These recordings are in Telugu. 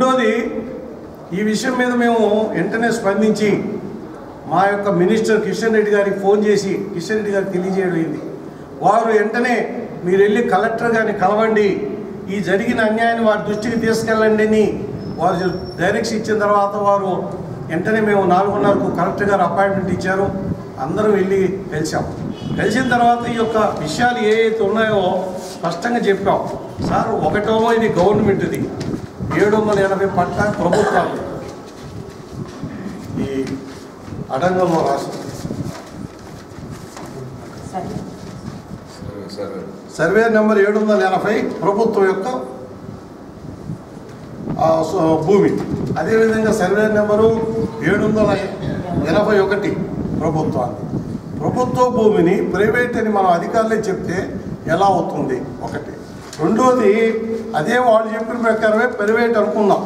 రెండోది ఈ విషయం మీద మేము వెంటనే స్పందించి మా యొక్క మినిస్టర్ కిషన్ రెడ్డి గారికి ఫోన్ చేసి కిషన్ రెడ్డి గారికి తెలియజేయడమైంది వారు వెంటనే మీరు వెళ్ళి కలెక్టర్ గారిని కలవండి ఈ జరిగిన అన్యాయాన్ని వారి దృష్టికి తీసుకెళ్ళండి అని వారు డైరెక్షన్ ఇచ్చిన తర్వాత వారు వెంటనే మేము నాలుగున్నరకు కలెక్టర్ గారు అపాయింట్మెంట్ ఇచ్చారు. అందరం వెళ్ళి కలిసాం కలిసిన తర్వాత ఈ యొక్క విషయాలు ఏ ఉన్నాయో స్పష్టంగా చెప్పాం. సార్ ఒకటో ఇది గవర్నమెంట్ది. ఏడు వందల ఎనభై పట్ల ప్రభుత్వాలు ఈ అడంగంలో రాష్ట్రం సర్వే నెంబర్ ఏడు వందల ఎనభై ప్రభుత్వం యొక్క భూమి. అదేవిధంగా సర్వే నెంబరు ఏడు వందల ఎనభై ఒకటి ప్రభుత్వాన్ని. ప్రభుత్వ భూమిని ప్రైవేట్ అని మనం అధికారులే చెప్తే ఎలా అవుతుంది? ఒకటి. రెండోది అదే వాళ్ళు చెప్పిన ప్రకారమే ప్రైవేట్ అనుకుందాం.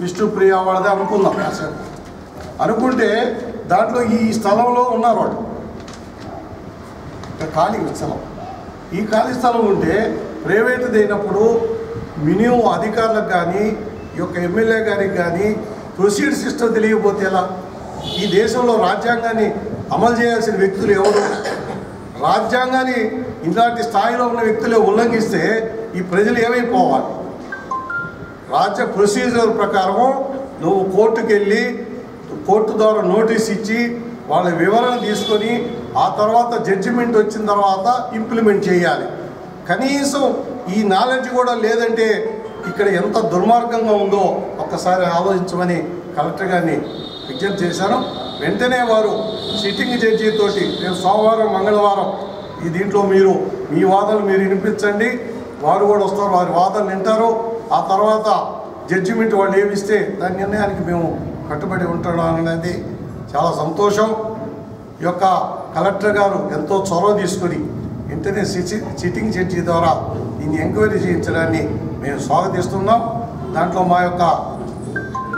విష్ణుప్రియ వాళ్ళదే అనుకుందాం. కాసేపు అనుకుంటే దాంట్లో ఈ స్థలంలో ఉన్నారు వాళ్ళు ఖాళీ స్థలం. ఈ ఖాళీ స్థలం ఉంటే ప్రైవేట్ది అయినప్పుడు మినిమం అధికారులకు కానీ ఈ యొక్క ఎమ్మెల్యే గారికి కానీ ప్రొసీడ్ సిస్టమ్ తెలియకపోతే ఎలా? ఈ దేశంలో రాజ్యాంగాన్ని అమలు చేయాల్సిన వ్యక్తులు ఎవరు? రాజ్యాంగాన్ని ఇలాంటి స్థాయిలో ఉన్న వ్యక్తులే ఉల్లంఘిస్తే ఈ ప్రజలు ఏమైపోవాలి? రాజ్య ప్రొసీజర్ ప్రకారము నువ్వు కోర్టుకు వెళ్ళి కోర్టు ద్వారా నోటీస్ ఇచ్చి వాళ్ళ వివరణ తీసుకొని ఆ తర్వాత జడ్జిమెంట్ వచ్చిన తర్వాత ఇంప్లిమెంట్ చేయాలి. కనీసం ఈ నాలెడ్జ్ కూడా లేదంటే ఇక్కడ ఎంత దుర్మార్గంగా ఉందో ఒక్కసారి ఆలోచించమని కలెక్టర్ గారిని విజ్ఞప్తి చేశాను. వెంటనే వారు సిట్టింగ్ జడ్జి తోటి రేపు సోమవారం మంగళవారం ఈ దీంట్లో మీరు మీ వాదనలు మీరు వినిపించండి. వారు కూడా వస్తారు వారి వాదన వింటారు. ఆ తర్వాత జడ్జిమెంట్ వాళ్ళు ఏమిస్తే దాని నిర్ణయానికి మేము కట్టుబడి ఉంటాం అనేది చాలా సంతోషం. ఈ యొక్క కలెక్టర్ గారు ఎంతో చొరవ తీసుకొని వెంటనే సిట్టింగ్ జడ్జి ద్వారా దీన్ని ఎంక్వైరీ చేయించడాన్ని మేము స్వాగతిస్తున్నాం. దాంట్లో మా యొక్క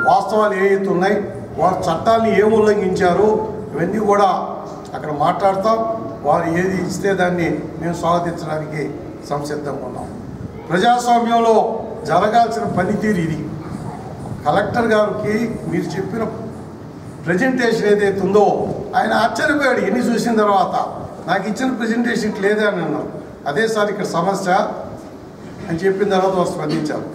వాస్తవాలు ఏవైతే ఉన్నాయి వారు చట్టాన్ని ఏం ఉల్లంఘించారు ఇవన్నీ కూడా అక్కడ మాట్లాడతాం. వారు ఏది ఇస్తే దాన్ని మేము స్వాగతించడానికి సంసిద్ధంగా ఉన్నాం. ప్రజాస్వామ్యంలో జరగాల్సిన పనితీరు ఇది. కలెక్టర్ గారికి మీరు చెప్పిన ప్రజెంటేషన్ ఏదైతే ఉందో ఆయన ఆశ్చర్యపోయాడు. ఎన్ని చూసిన తర్వాత నాకు ఇచ్చిన ప్రజెంటేషన్ లేదే అని అన్నారు. అదే సార్ ఇక్కడ సమస్య అని చెప్పిన తర్వాత వారు స్పందించారు.